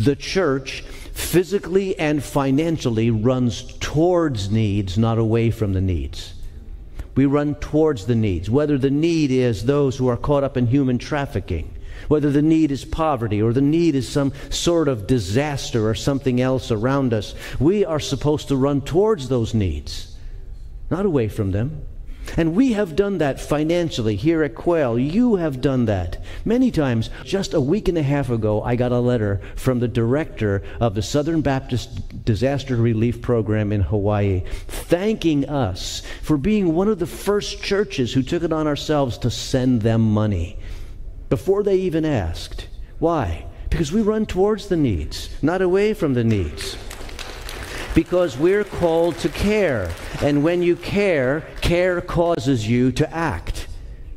The church physically and financially runs towards needs, not away from the needs. We run towards the needs, whether the need is those who are caught up in human trafficking, whether the need is poverty or the need is some sort of disaster or something else around us. We are supposed to run towards those needs, not away from them. And we have done that financially here at Quail. You have done that many times. Just a week and a half ago, I got a letter from the director of the Southern Baptist Disaster Relief Program in Hawaii thanking us for being one of the first churches who took it on ourselves to send them money before they even asked. Why? Because we run towards the needs, not away from the needs because we're called to care. And when you care, care causes you to act.